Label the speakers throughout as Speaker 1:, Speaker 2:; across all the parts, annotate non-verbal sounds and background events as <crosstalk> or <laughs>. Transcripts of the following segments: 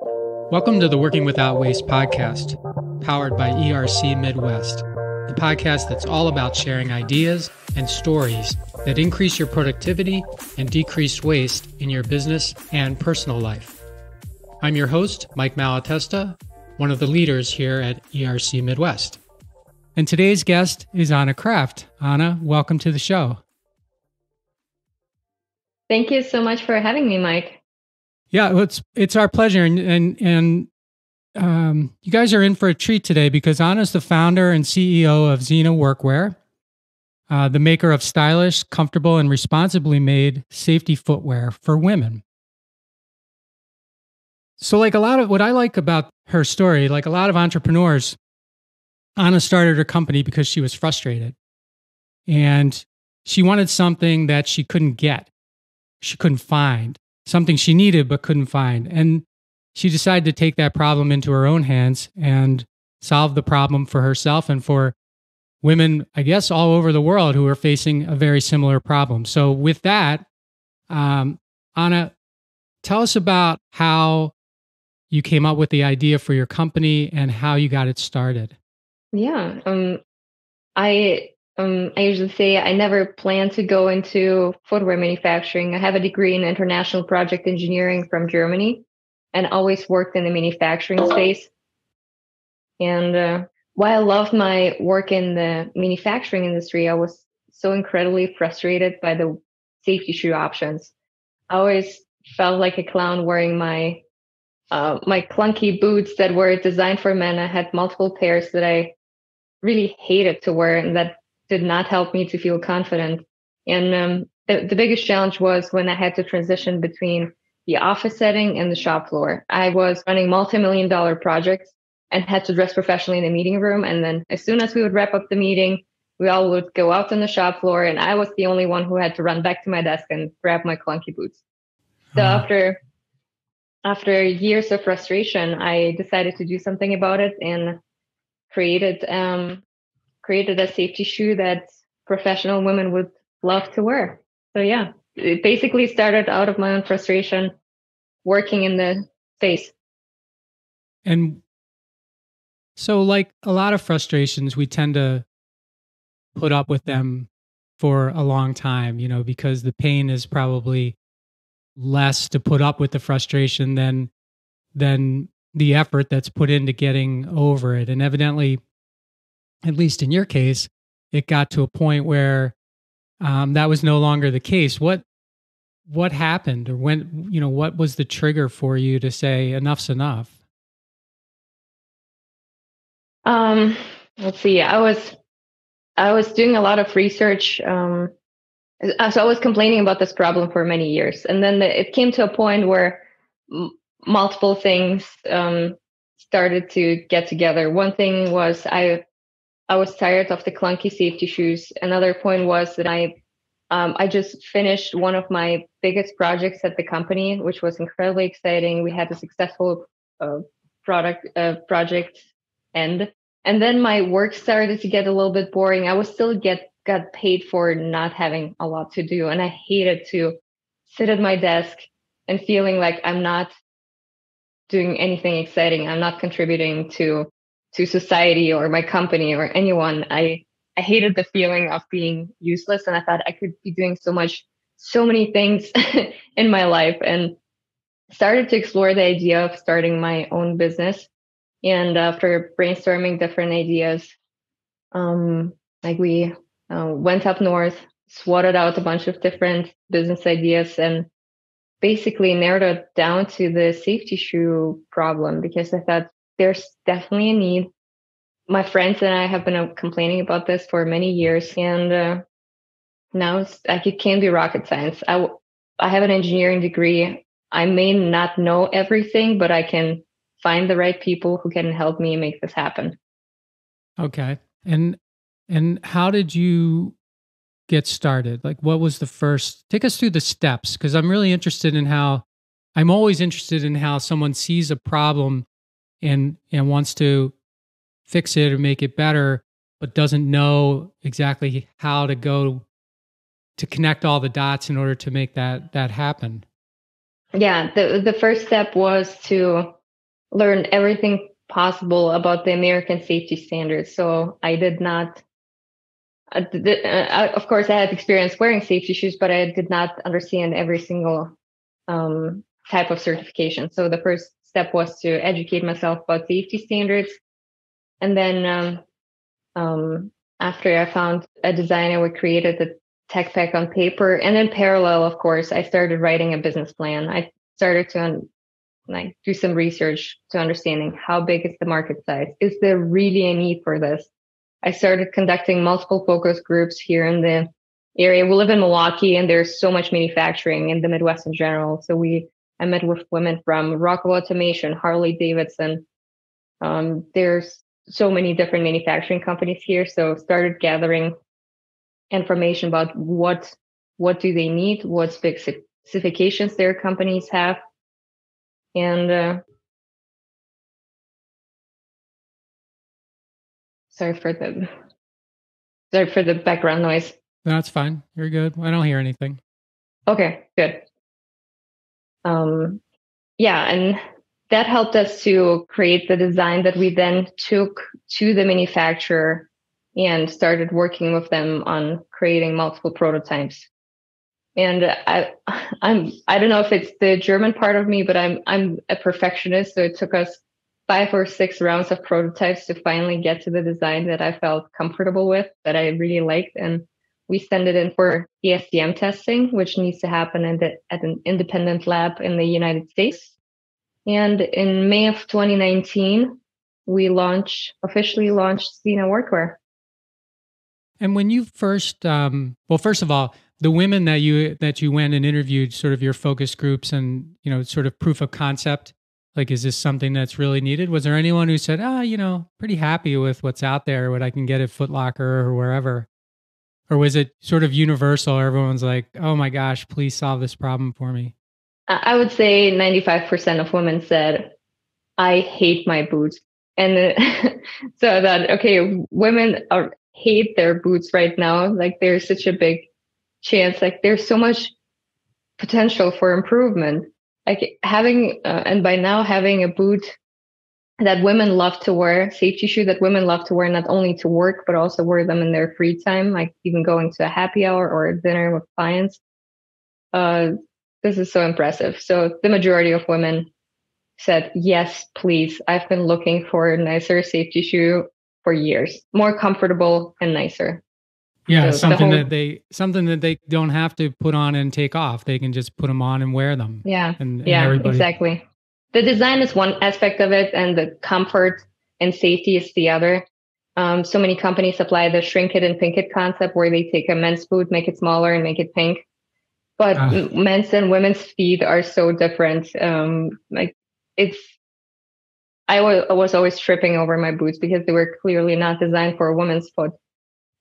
Speaker 1: Welcome to the Working Without Waste podcast, powered by ERC Midwest, the podcast that's all about sharing ideas and stories that increase your productivity and decrease waste in your business and personal life. I'm your host, Mike Malatesta, one of the leaders here at ERC Midwest. And today's guest is Ana Kraft. Ana, welcome to the show.
Speaker 2: Thank you so much for having me, Mike.
Speaker 1: Yeah, well, it's it's our pleasure, and and and um, you guys are in for a treat today because Ana's the founder and CEO of Xena Workwear, uh, the maker of stylish, comfortable, and responsibly made safety footwear for women. So, like a lot of what I like about her story, like a lot of entrepreneurs, Ana started her company because she was frustrated. And she wanted something that she couldn't get, she couldn't find something she needed but couldn't find. And she decided to take that problem into her own hands and solve the problem for herself and for women, I guess, all over the world who are facing a very similar problem. So, with that, um, Ana, tell us about how you came up with the idea for your company and how you got it started.
Speaker 2: Yeah, um, I um, I usually say I never planned to go into footwear manufacturing. I have a degree in international project engineering from Germany and always worked in the manufacturing space. And uh, while I loved my work in the manufacturing industry, I was so incredibly frustrated by the safety shoe options. I always felt like a clown wearing my uh, my clunky boots that were designed for men. I had multiple pairs that I really hated to wear and that did not help me to feel confident. And um, the, the biggest challenge was when I had to transition between the office setting and the shop floor. I was running multi-million dollar projects and had to dress professionally in the meeting room. And then as soon as we would wrap up the meeting, we all would go out on the shop floor and I was the only one who had to run back to my desk and grab my clunky boots. So uh-huh. after after years of frustration, I decided to do something about it and created um, created a safety shoe that professional women would love to wear. So yeah, it basically started out of my own frustration working in the space.
Speaker 1: And so like a lot of frustrations, we tend to put up with them for a long time, you know, because the pain is probably less to put up with the frustration than than the effort that's put into getting over it. And evidently at least in your case, it got to a point where um, that was no longer the case. What what happened, or when you know what was the trigger for you to say enough's enough?
Speaker 2: Um, let's see. I was I was doing a lot of research. Um, so I was complaining about this problem for many years, and then the, it came to a point where m- multiple things um, started to get together. One thing was I I was tired of the clunky safety shoes. Another point was that I um, I just finished one of my biggest projects at the company, which was incredibly exciting. We had a successful uh, product uh, project end, and then my work started to get a little bit boring. I was still get got paid for not having a lot to do, and I hated to sit at my desk and feeling like I'm not doing anything exciting. I'm not contributing to to society or my company or anyone. I I hated the feeling of being useless and I thought I could be doing so much so many things <laughs> in my life and started to explore the idea of starting my own business. And after brainstorming different ideas, um, like we uh, went up north, swatted out a bunch of different business ideas, and basically narrowed it down to the safety shoe problem because I thought there's definitely a need. My friends and I have been uh, complaining about this for many years, and uh, now it's like it can be rocket science. I, I have an engineering degree. I may not know everything, but I can find the right people who can help me make this happen.
Speaker 1: Okay. And and how did you get started? Like what was the first take us through the steps because I'm really interested in how I'm always interested in how someone sees a problem and and wants to fix it or make it better but doesn't know exactly how to go to connect all the dots in order to make that that happen
Speaker 2: yeah the the first step was to learn everything possible about the American safety standards. So I did not. Uh, uh, of course, I had experience wearing safety shoes, but I did not understand every single um, type of certification. So the first step was to educate myself about safety standards, and then um, um, after I found a designer, we created the tech pack on paper, and in parallel, of course, I started writing a business plan. I started to like do some research to understanding how big is the market size. Is there really a need for this? I started conducting multiple focus groups here in the area. We live in Milwaukee and there's so much manufacturing in the Midwest in general. So we, I met with women from Rockwell Automation, Harley Davidson. Um, there's so many different manufacturing companies here. So started gathering information about what, what do they need? What specifications their companies have and uh, sorry for the sorry for the background noise.
Speaker 1: That's fine. You're good. I don't hear anything.
Speaker 2: Okay, good. Um, yeah, and that helped us to create the design that we then took to the manufacturer and started working with them on creating multiple prototypes and I, <laughs> I'm I don't know if it's the German part of me, but I'm I'm a perfectionist. So it took us five or six rounds of prototypes to finally get to the design that I felt comfortable with, that I really liked, and we send it in for ASTM testing, which needs to happen the, at an independent lab in the United States. And in May of 2019, we launched officially launched Xena Workwear.
Speaker 1: And when you first, um, well, first of all, the women that you that you went and interviewed sort of your focus groups and you know sort of proof of concept like is this something that's really needed was there anyone who said ah oh, you know pretty happy with what's out there what i can get at footlocker or wherever or was it sort of universal? Everyone's like oh my gosh please solve this problem for me.
Speaker 2: I would say 95% of women said i hate my boots. And <laughs> so that okay women are hate their boots right now. Like there's such a big chance like there's so much potential for improvement. Like having uh, and by now having a boot that women love to wear safety shoe that women love to wear not only to work but also wear them in their free time like even going to a happy hour or a dinner with clients uh, this is so impressive so the majority of women said yes please i've been looking for a nicer safety shoe for years more comfortable and nicer
Speaker 1: yeah, so something whole, that they something that they don't have to put on and take off. They can just put them on and wear them.
Speaker 2: Yeah, and, yeah, exactly. The design is one aspect of it, and the comfort and safety is the other. Um, so many companies apply the shrink it and pink it concept, where they take a men's boot, make it smaller, and make it pink. But uh, men's and women's feet are so different. Um, like it's I was always tripping over my boots because they were clearly not designed for a woman's foot.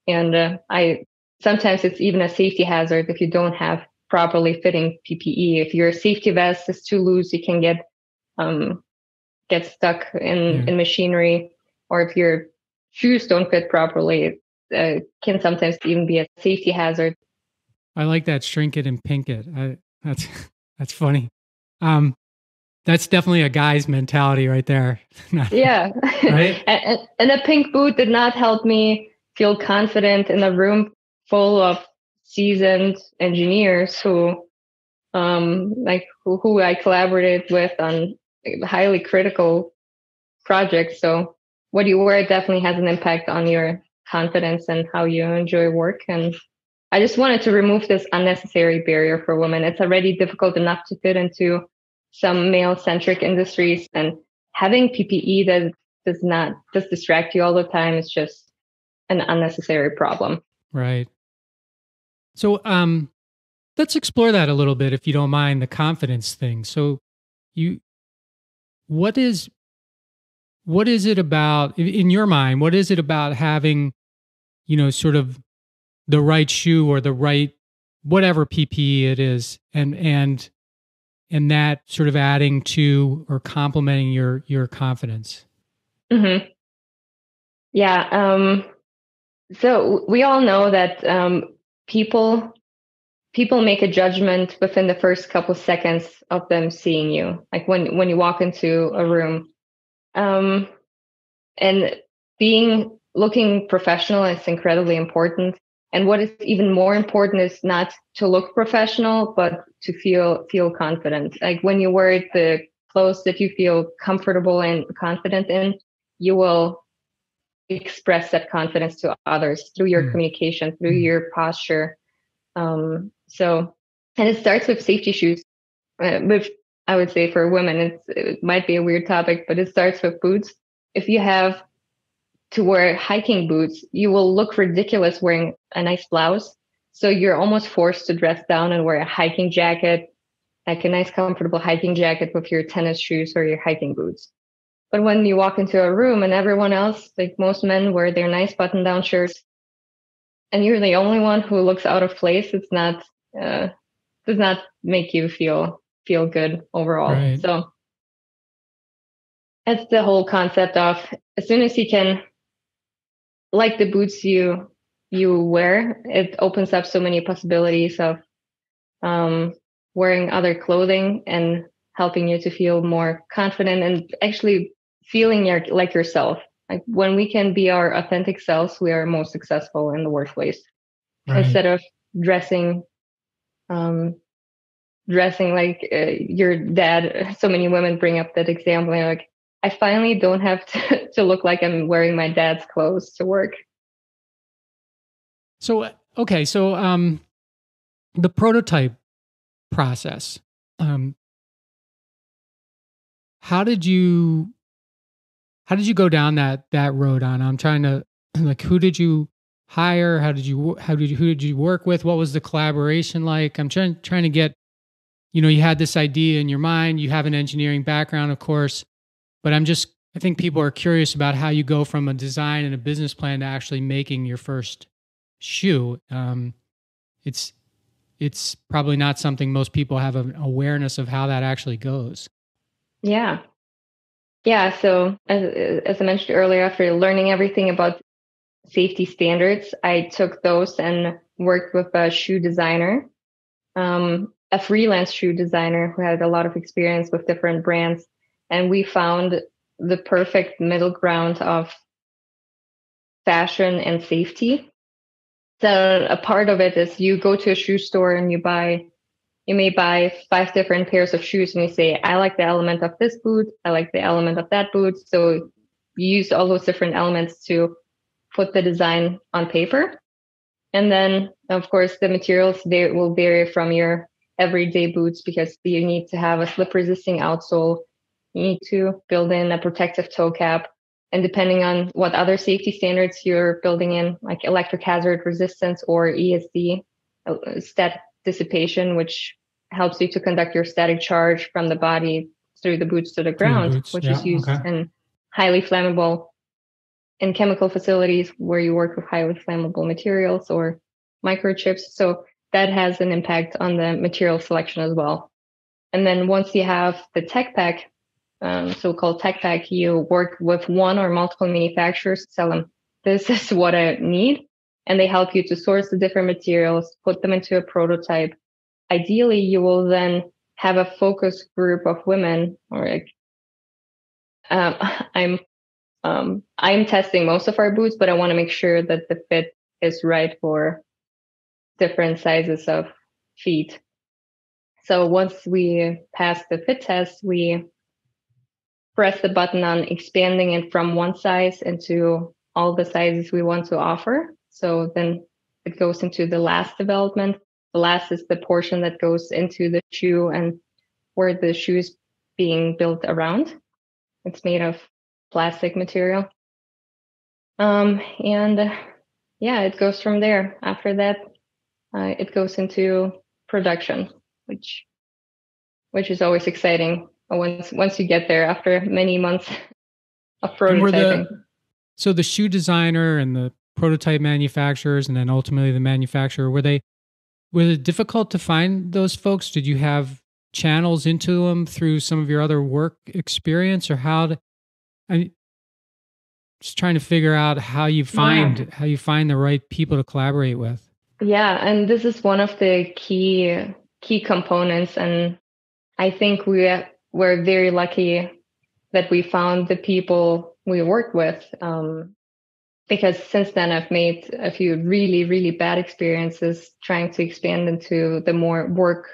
Speaker 2: And uh, I sometimes it's even a safety hazard if you don't have properly fitting PPE. If your safety vest is too loose, you can get um, get stuck in in machinery, or if your shoes don't fit properly, uh, can sometimes even be a safety hazard.
Speaker 1: I like that shrink it and pink it. I, that's <laughs> that's funny. Um, that's definitely a guy's mentality right there. <laughs>
Speaker 2: yeah, <laughs> right. and, and a pink boot did not help me feel confident in a room full of seasoned engineers who um like who, who I collaborated with on highly critical projects. So what you wear definitely has an impact on your confidence and how you enjoy work. And I just wanted to remove this unnecessary barrier for women. It's already difficult enough to fit into some male centric industries and having PPE that does not just distract you all the time is just an unnecessary problem.
Speaker 1: Right. So um let's explore that a little bit if you don't mind the confidence thing. So you what is what is it about in your mind what is it about having you know sort of the right shoe or the right whatever ppe it is and and and that sort of adding to or complementing your your confidence
Speaker 2: mm-hmm. yeah um so we all know that um, people people make a judgment within the first couple seconds of them seeing you. Like when when you walk into a room, Um, and being looking professional is incredibly important. And what is even more important is not to look professional, but to feel feel confident. Like when you wear the clothes that you feel comfortable and confident in, you will express that confidence to others through your mm. communication, through mm. your posture. Um, so, and it starts with safety shoes. Uh, with I would say for women, it might be a weird topic, but it starts with boots. If you have to wear hiking boots, you will look ridiculous wearing a nice blouse. So you're almost forced to dress down and wear a hiking jacket, like a nice comfortable hiking jacket with your tennis shoes or your hiking boots. But when you walk into a room and everyone else, like most men wear their nice button down shirts and you're the only one who looks out of place, it's not, uh, does not make you feel, feel good overall. Right. So that's the whole concept of as soon as you can like the boots you you wear it opens up so many possibilities of um, wearing other clothing and helping you to feel more confident and actually feeling your, like yourself like when we can be our authentic selves we are most successful in the workplace right. instead of dressing um dressing like uh, your dad so many women bring up that example like I finally don't have to, <laughs> to look like I'm wearing my dad's clothes to work.
Speaker 1: So, okay. So, um, the prototype process, um, how did you, how did you go down that, that road on? I'm trying to, <clears throat> like, who did you hire? How did you, how did you, who did you work with? What was the collaboration like? I'm trying, trying to get, you know, you had this idea in your mind, you have an engineering background, of course but I'm just, I think people are curious about how you go from a design and a business plan to actually making your first shoe. Um, it's, it's probably not something most people have an awareness of how that actually goes.
Speaker 2: Yeah. Yeah. So as, as I mentioned earlier, after learning everything about safety standards, I took those and worked with a shoe designer, um, a freelance shoe designer who had a lot of experience with different brands and we found the perfect middle ground of fashion and safety. So a part of it is you go to a shoe store and you buy, you may buy five different pairs of shoes and you say, I like the element of this boot. I like the element of that boot. So you use all those different elements to put the design on paper. And then of course the materials, they will vary from your everyday boots because you need to have a slip resisting outsole you need to build in a protective toe cap. And depending on what other safety standards you're building in, like electric hazard resistance or ESD, uh, static dissipation, which helps you to conduct your static charge from the body through the boots to the ground, the which yeah, is used okay. in highly flammable in chemical facilities where you work with highly flammable materials or microchips. So that has an impact on the material selection as well. And then once you have the tech pack um, so-called tech pack, you work with one or multiple manufacturers, tell them this <laughs> is what I need, and they help you to source the different materials, put them into a prototype. Ideally, you will then have a focus group of women, or like, um, <laughs> I'm, um, I'm testing most of our boots, but I want to make sure that the fit is right for different sizes of feet. So once we pass the fit test, we press the button on expanding it from one size into all the sizes we want to offer. So then it goes into the last development. The last is the portion that goes into the shoe and where the shoe is being built around. It's made of plastic material. Um, and uh, yeah, it goes from there. After that, uh, it goes into production, which which is always exciting once once you get there after many months <laughs> of prototyping. The,
Speaker 1: so the shoe designer and the prototype manufacturers, and then ultimately the manufacturer, were they was it difficult to find those folks? Did you have channels into them through some of your other work experience, or how? I just trying to figure out how you find yeah. how you find the right people to collaborate with.
Speaker 2: Yeah, and this is one of the key key components, and I think we we're very lucky that we found the people we work with. Um, because since then I've made a few really, really bad experiences trying to expand into the more work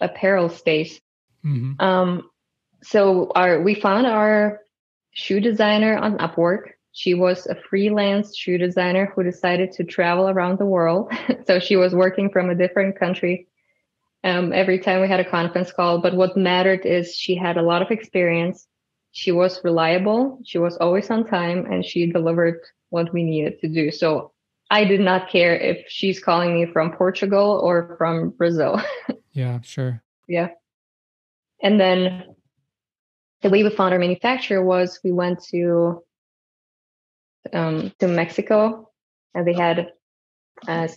Speaker 2: apparel space. Mm-hmm. Um, so our we found our shoe designer on Upwork. She was a freelance shoe designer who decided to travel around the world. <laughs> so she was working from a different country um, every time we had a conference call. But what mattered is she had a lot of experience. She was reliable. She was always on time and she delivered what we needed to do. So I did not care if she's calling me from Portugal or from Brazil. <laughs>
Speaker 1: yeah, sure.
Speaker 2: Yeah. And then the way we found our manufacturer was we went to um, to Mexico and they had a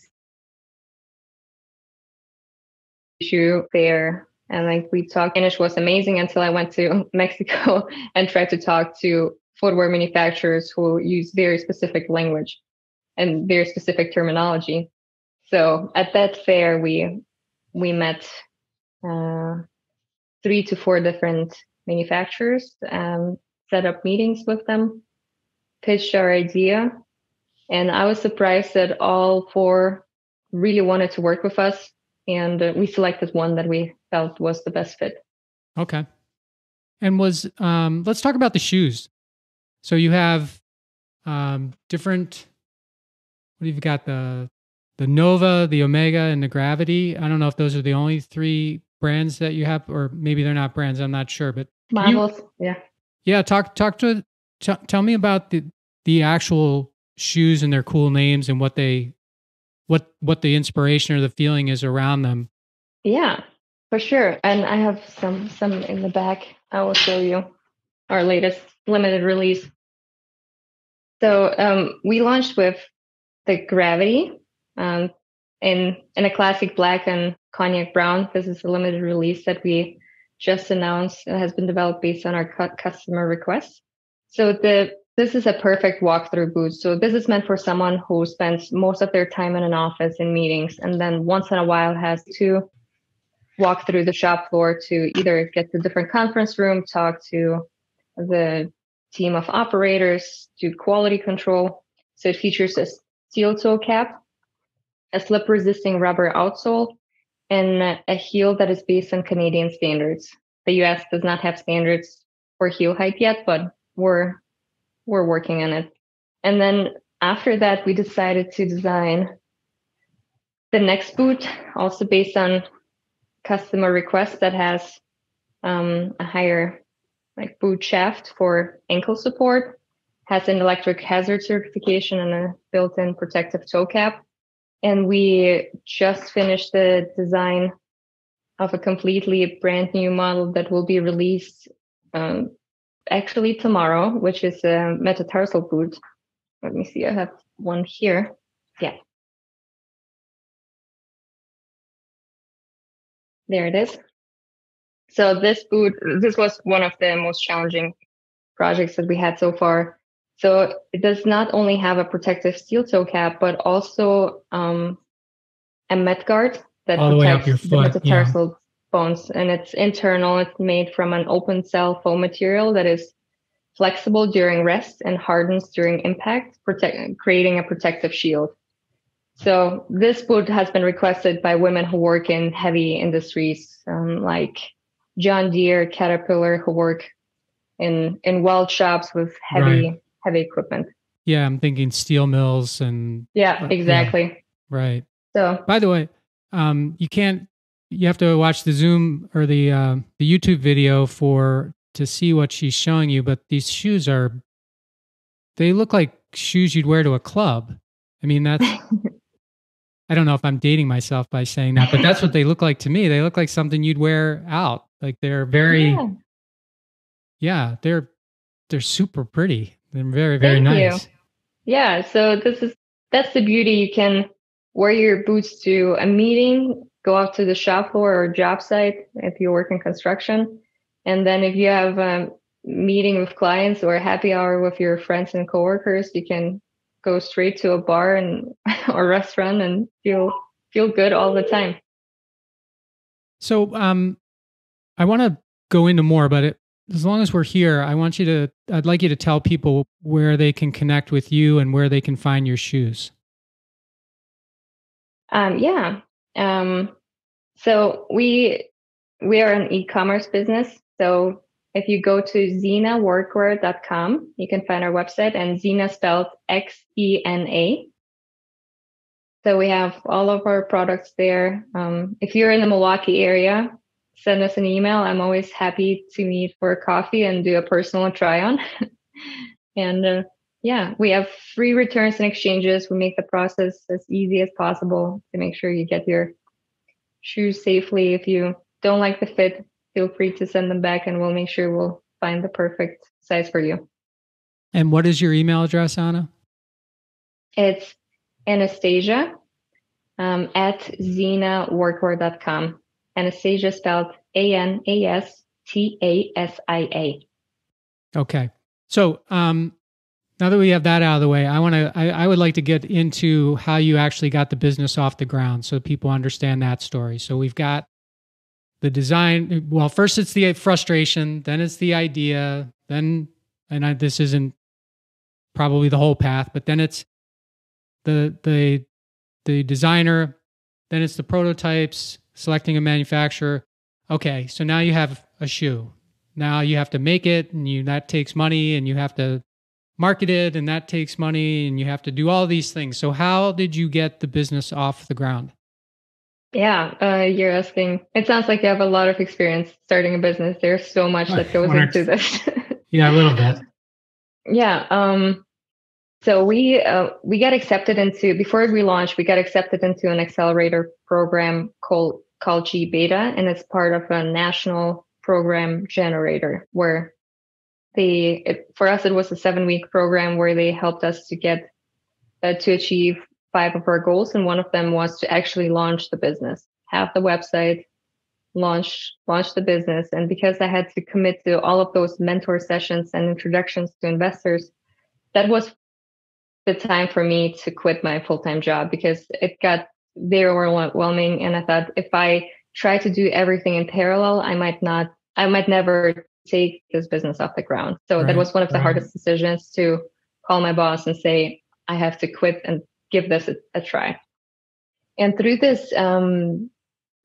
Speaker 2: shoe there and like we talked Spanish was amazing until I went to <laughs> Mexico <laughs> and tried to talk to footwear manufacturers who use very specific language and very specific terminology. So at that fair we we met uh, three to four different manufacturers, um, set up meetings with them, pitched our idea. And I was surprised that all four really wanted to work with us. And uh, we selected one that we felt was the best fit.
Speaker 1: Okay. And was, um, let's talk about the shoes. So you have um, different, what have you got? The, the Nova, the Omega, and the Gravity. I don't know if those are the only three brands that you have, or maybe they're not brands. I'm not sure, but
Speaker 2: models. yeah.
Speaker 1: Yeah. Talk talk to t- tell me about the the actual shoes and their cool names and what they what what the inspiration or the feeling is around them.
Speaker 2: Yeah, for sure. And I have some some in the back. I will show you our latest limited release. So um, we launched with the Gravity um, in in a classic black and cognac brown. This is a limited release that we just announced and has been developed based on our customer requests. So the this is a perfect walkthrough boot. So this is meant for someone who spends most of their time in an office in meetings and then once in a while has to walk through the shop floor to either get to different conference room, talk to the team of operators, do quality control. So it features a steel toe cap, a slip resisting rubber outsole, and a heel that is based on Canadian standards. The US does not have standards for heel height yet, but we're we're working on it. And then after that, we decided to design the next boot, also based on customer request that has um, a higher like boot shaft for ankle support, has an electric hazard certification and a built-in protective toe cap and we just finished the design of a completely brand new model that will be released um, actually tomorrow, which is a metatarsal boot. Let me see, I have one here. Yeah. There it is. So this boot, this was one of the most challenging projects that we had so far. So it does not only have a protective steel toe cap, but also um, a met guard that
Speaker 1: All
Speaker 2: protects
Speaker 1: the, the
Speaker 2: metatarsal yeah. bones. And it's internal. It's made from an open cell foam material that is flexible during rest and hardens during impact, protect, creating a protective shield. So this boot has been requested by women who work in heavy industries um, like John Deere, Caterpillar, who work in in weld shops with heavy right heavy equipment.
Speaker 1: Yeah, I'm thinking steel mills and
Speaker 2: yeah, exactly. Yeah,
Speaker 1: right.
Speaker 2: So,
Speaker 1: by the way, um, you can't. You have to watch the Zoom or the uh, the YouTube video for to see what she's showing you. But these shoes are, they look like shoes you'd wear to a club. I mean, that's. <laughs> I don't know if I'm dating myself by saying that, but that's what they look like to me. They look like something you'd wear out. Like they're very, yeah, yeah they're they're super pretty. They're very, very Thank nice. You.
Speaker 2: Yeah. So this is that's the beauty. You can wear your boots to a meeting, go out to the shop floor or job site if you work in construction. And then if you have a meeting with clients or a happy hour with your friends and coworkers, you can go straight to a bar and <laughs> or restaurant and feel feel good all the time.
Speaker 1: So um I want to go into more, but it, as long as we're here, I want you to, I'd like you to tell people where they can connect with you and where they can find your shoes.
Speaker 2: Um, yeah. Um, so we we are an e-commerce business. So if you go to xenaworkwear.com, you can find our website and Xena spelled X E N A. So we have all of our products there. Um, if you're in the Milwaukee area, send us an email. I'm always happy to meet for a coffee and do a personal try on. <laughs> and uh, yeah, we have free returns and exchanges. We make the process as easy as possible to make sure you get your shoes safely. If you don't like the fit, feel free to send them back and we'll make sure we'll find the perfect size for you.
Speaker 1: And what is your email address, Ana?
Speaker 2: It's Anastasia um, at xenaworkwear.com. Anastasia spelled A N A S T A S I A.
Speaker 1: Okay. So um, now that we have that out of the way, I want to. I, I, would like to get into how you actually got the business off the ground, so people understand that story. So we've got the design. Well, first it's the frustration, then it's the idea, then and I, this isn't probably the whole path, but then it's the the the designer, then it's the prototypes, selecting a manufacturer. Okay, so now you have a shoe. Now you have to make it, and you that takes money, and you have to market it, and that takes money, and you have to do all these things. So how did you get the business off the ground?
Speaker 2: Yeah, uh, you're asking. It sounds like you have a lot of experience starting a business. There's so much that goes into this. <laughs>
Speaker 1: yeah, a little bit.
Speaker 2: Yeah. Um, so we uh, we got accepted into before we launched. We got accepted into an accelerator program called called gBETA, and it's part of a national program Gener8tor where they it, for us it was a seven week program where they helped us to get uh, to achieve five of our goals, and one of them was to actually launch the business, have the website, launch launch the business. And because I had to commit to all of those mentor sessions and introductions to investors, that was the time for me to quit my full time job because it got very overwhelming. And I thought if I try to do everything in parallel, I might not, I might never take this business off the ground. So right, that was one of the right. hardest decisions to call my boss and say, I have to quit and give this a, a try. And through this, um,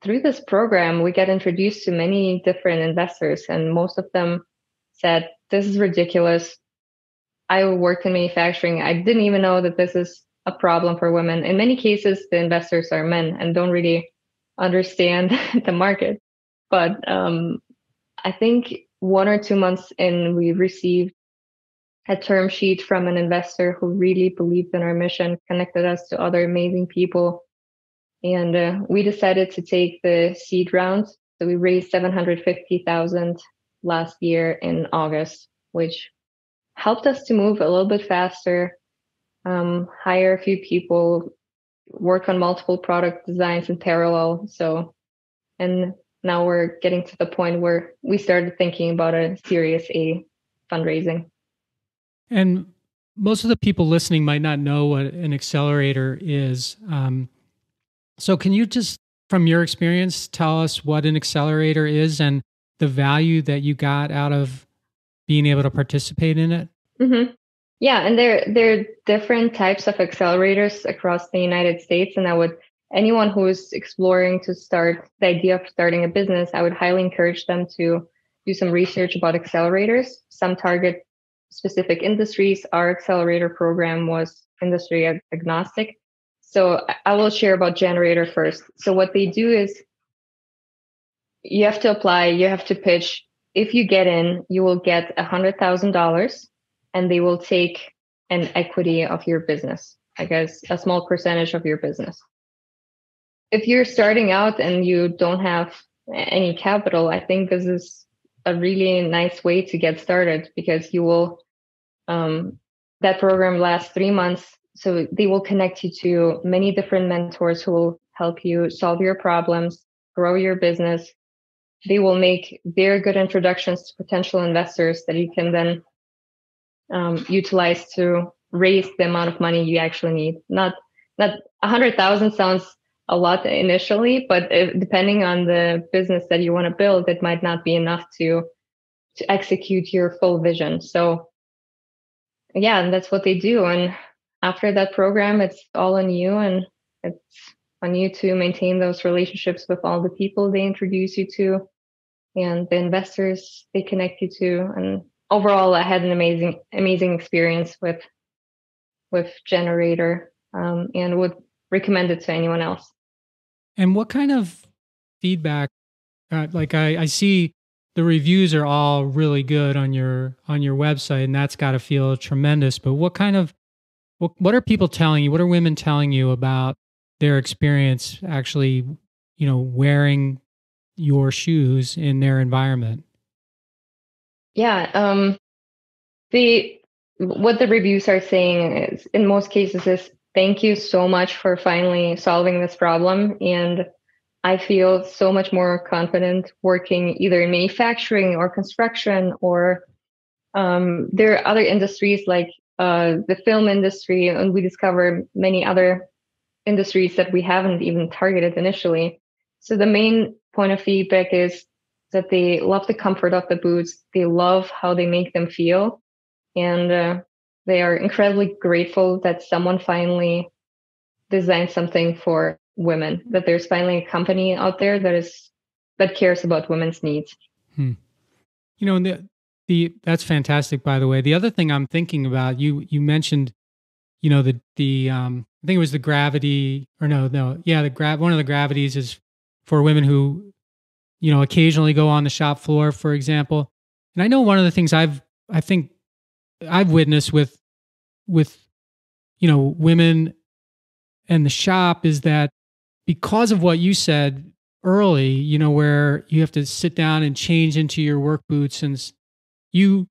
Speaker 2: through this program, we get introduced to many different investors, and most of them said, "This is ridiculous. I worked in manufacturing. I didn't even know that this is a problem for women. In many cases, the investors are men and don't really understand <laughs> the market. But um, I think one or two months in, we received a term sheet from an investor who really believed in our mission, connected us to other amazing people. And uh, we decided to take the seed round. So we raised 750,000 last year in August, which helped us to move a little bit faster, um, hire a few people, work on multiple product designs in parallel. So, and now we're getting to the point where we started thinking about a Series A fundraising.
Speaker 1: And most of the people listening might not know what an accelerator is. Um, so, can you just, from your experience, tell us what an accelerator is and the value that you got out of being able to participate in it?
Speaker 2: Mm-hmm. Yeah, and there there are different types of accelerators across the United States, and I would anyone who is exploring to start the idea of starting a business, I would highly encourage them to do some research about accelerators. Some target specific industries. Our accelerator program was industry agnostic. So I will share about Gener8tor first. So what they do is you have to apply, you have to pitch. If you get in, you will get a hundred thousand dollars and they will take an equity of your business, I guess a small percentage of your business. If you're starting out and you don't have any capital, I think this is a really nice way to get started because you will, um, that program lasts three months. So they will connect you to many different mentors who will help you solve your problems, grow your business. They will make very good introductions to potential investors that you can then um, utilize to raise the amount of money you actually need. Not not a hundred thousand sounds a lot initially, but if, depending on the business that you want to build, it might not be enough to to execute your full vision. So yeah, and that's what they do. And after that program, it's all on you and it's on you to maintain those relationships with all the people they introduce you to and the investors they connect you to. And overall, I had an amazing, amazing experience with with Gener8tor um, and would recommend it to anyone else.
Speaker 1: And what kind of feedback? Uh, like I, I see the reviews are all really good on your on your website, and that's got to feel tremendous. But what kind of what what are people telling you? What are women telling you about their experience actually, you know, wearing your shoes in their environment?
Speaker 2: Yeah, um, the what the reviews are saying is in most cases is thank you so much for finally solving this problem and I feel so much more confident working either in manufacturing or construction or um, there are other industries like uh, the film industry, and we discover many other industries that we haven't even targeted initially. So the main point of feedback is that they love the comfort of the boots. They love how they make them feel. And uh, they are incredibly grateful that someone finally designed something for women, that there's finally a company out there that is that cares about women's needs.
Speaker 1: Hmm. You know, the the that's fantastic. By the way, the other thing I'm thinking about you you mentioned, you know, the the um I think it was the gravity or no no yeah the gra- one of the gravities is for women who you know occasionally go on the shop floor, for example. And I know one of the things I've I think I've witnessed with with you know women and the shop is that because of what you said early, you know, where you have to sit down and change into your work boots and you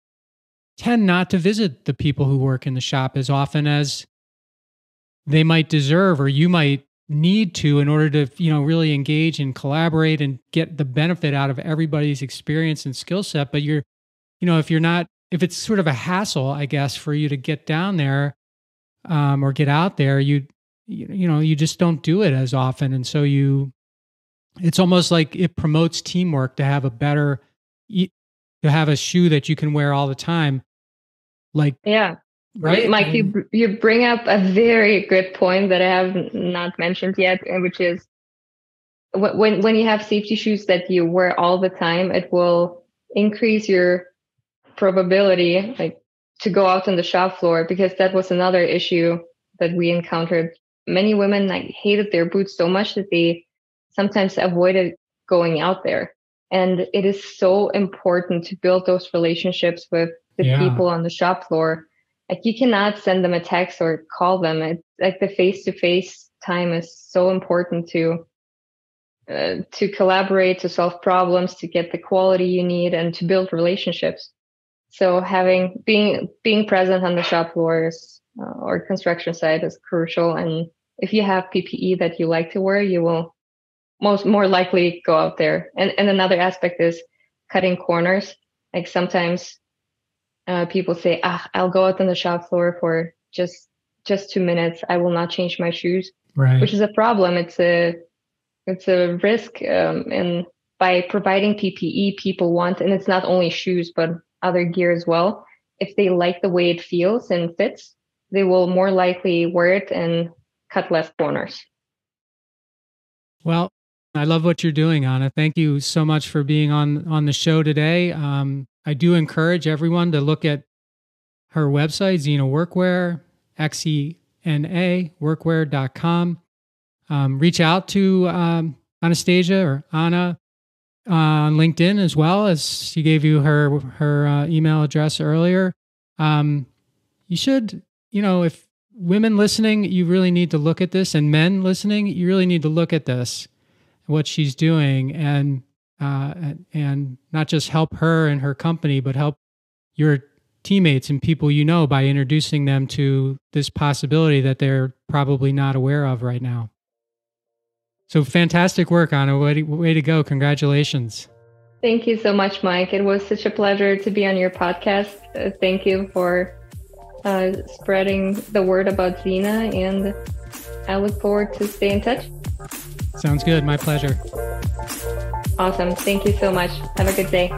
Speaker 1: tend not to visit the people who work in the shop as often as they might deserve or you might need to in order to you know really engage and collaborate and get the benefit out of everybody's experience and skill set. But you're you know if you're not if it's sort of a hassle i guess for you to get down there um, or get out there you you know you just don't do it as often. And so you it's almost like it promotes teamwork to have a better to have a shoe that you can wear all the time. Like
Speaker 2: yeah right mike you mm-hmm. you bring up a very good point that i have not mentioned yet uh, which is when when you have safety shoes that you wear all the time it will increase your probability like to go out on the shop floor because that was another issue that we encountered many women like hated their boots so much that they sometimes avoided going out there. And it is so important to build those relationships with the yeah. people on the shop floor. Like you cannot send them a text or call them. It's like the face to face time is so important to uh, to collaborate, to solve problems, to get the quality you need, and to build relationships. So having being being present on the shop floors uh, or construction site is crucial. And if you have PPE that you like to wear, you will most more likely go out there. And and another aspect is cutting corners. Like sometimes uh, people say, ah, I'll go out on the shop floor for just just two minutes. I will not change my shoes,
Speaker 1: right.
Speaker 2: which is a problem. It's a it's a risk, um, and by providing PPE, people want, and it's not only shoes but other gear as well. If they like the way it feels and fits, they will more likely wear it and cut less corners.
Speaker 1: Well, I love what you're doing, Ana. Thank you so much for being on on the show today. Um, I do encourage everyone to look at her website, Xena Workwear, X E N A workwear.com. Um, reach out to um, Anastasia or Ana uh, on LinkedIn as well as she gave you her her uh, email address earlier. Um, you should, you know, if women listening, you really need to look at this, and men listening, you really need to look at this, what she's doing, and uh, and not just help her and her company, but help your teammates and people you know by introducing them to this possibility that they're probably not aware of right now. So fantastic work, Ana. Way to, way to go. Congratulations.
Speaker 2: Thank you so much, Mike. It was such a pleasure to be on your podcast. Uh, thank you for uh, spreading the word about Xena, and I look forward to stay in touch.
Speaker 1: Sounds good. My pleasure.
Speaker 2: Awesome. Thank you so much. Have a good day.